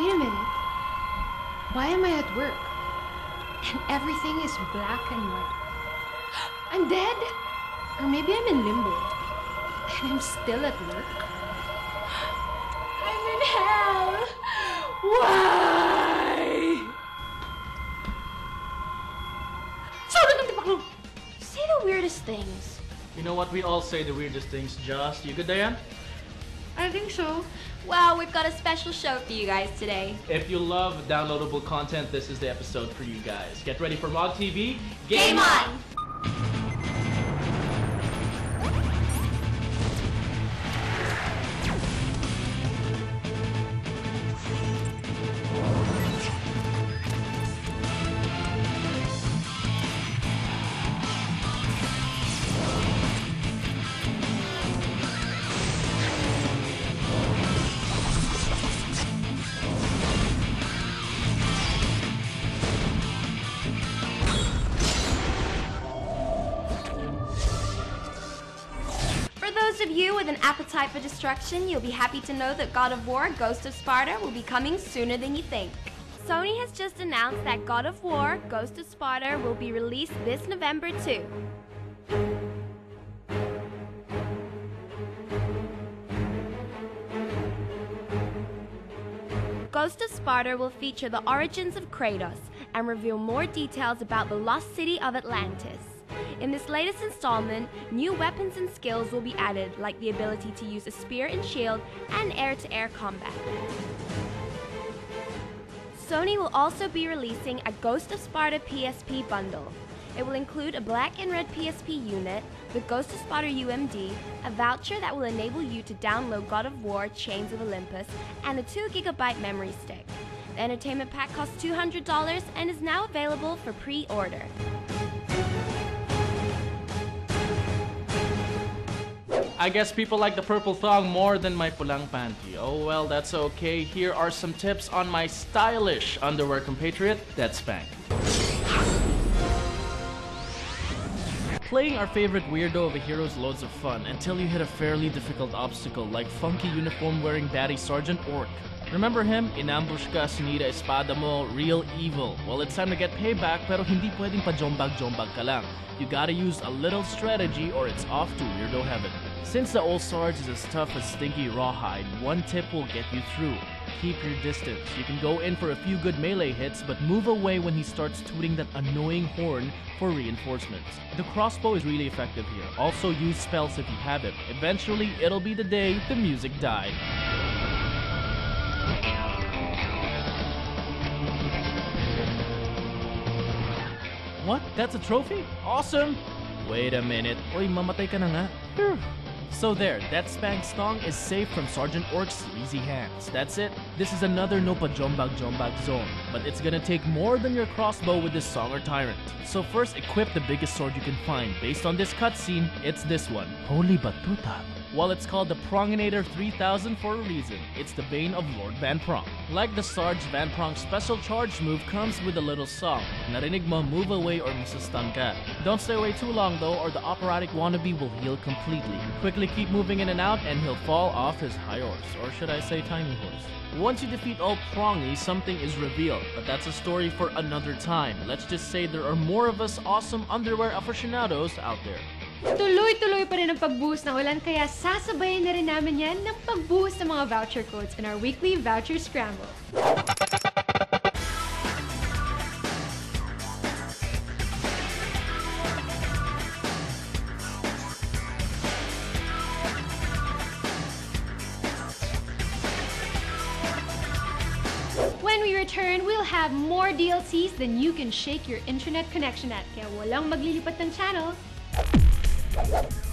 Wait a minute. Why am I at work? And everything is black and white. I'm dead? Or maybe I'm in limbo. And I'm still at work. I'm in hell! Why? Sobrang ng tipak mo! You say the weirdest things. You know what? We all say the weirdest things. Just you good, Diane? I think so. Well, we've got a special show for you guys today. If you love downloadable content, this is the episode for you guys. Get ready for Mog TV. Game on! Of you with an appetite for destruction, you'll be happy to know that God of War Ghost of Sparta will be coming sooner than you think. Sony has just announced that God of War Ghost of Sparta will be released this November too. Ghost of Sparta will feature the origins of Kratos and reveal more details about the lost city of Atlantis. In this latest installment, new weapons and skills will be added, like the ability to use a spear and shield and air to air combat. Sony will also be releasing a Ghost of Sparta PSP bundle. It will include a black and red PSP unit, the Ghost of Sparta UMD, a voucher that will enable you to download God of War Chains of Olympus, and a 2GB memory stick. The entertainment pack costs $200 and is now available for pre I guess people like the purple thong more than my pulang panty. Oh well, that's okay. Here are some tips on my stylish underwear compatriot, DeathSpank. Playing our favorite weirdo of a hero is loads of fun until you hit a fairly difficult obstacle like funky uniform wearing baddie Sergeant Orc. Remember him? Inambush ka, sinira espada mo, real evil. Well, it's time to get payback pero hindi pwedeng pa jombag-jombag ka lang. You gotta use a little strategy or it's off to weirdo heaven. Since the old Sarge is as tough as stinky rawhide, one tip will get you through. Keep your distance. You can go in for a few good melee hits, but move away when he starts tooting that annoying horn for reinforcements. The crossbow is really effective here. Also use spells if you have it. Eventually, it'll be the day the music died. What? That's a trophy? Awesome! Wait a minute. Oy, mamatay ka na nga. So there, that spank stong is safe from Sergeant Orc's sleazy hands. That's it. This is another no pa jombag jombag zone, but it's gonna take more than your crossbow with this song or tyrant. So first equip the biggest sword you can find. Based on this cutscene, it's this one. Holy Batuta. While it's called the Pronginator 3000 for a reason, it's the bane of Lord Von Prong. Like the Sarge Von Prong special charge move comes with a little song. Narinig mo, move away or masastun ka. Don't stay away too long though or the operatic wannabe will heal completely. Quickly keep moving in and out and he'll fall off his high horse, or should I say tiny horse. Once you defeat all Prongy, something is revealed, but that's a story for another time. Let's just say there are more of us awesome underwear aficionados out there. Tuloy-tuloy pa rin ang pagbuhos ng ulan kaya sasabayin na rin namin yan ng pagbuhos ng mga voucher codes in our weekly voucher scramble. When we return, we'll have more DLCs than you can shake your internet connection at. Kaya walang maglilipat ng channel. you